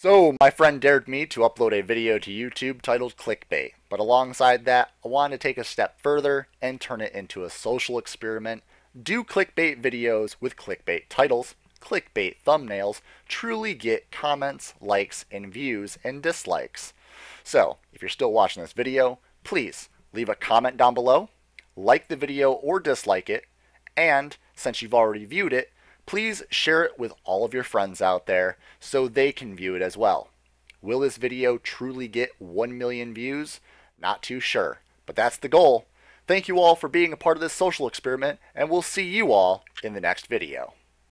So, my friend dared me to upload a video to YouTube titled Clickbait, but alongside that, I wanted to take a step further and turn it into a social experiment, do clickbait videos with clickbait titles, clickbait thumbnails, truly get comments, likes, and views and dislikes. So, if you're still watching this video, please leave a comment down below, like the video or dislike it, and since you've already viewed it, please share it with all of your friends out there so they can view it as well. Will this video truly get 1 million views? Not too sure, but that's the goal. Thank you all for being a part of this social experiment, and we'll see you all in the next video.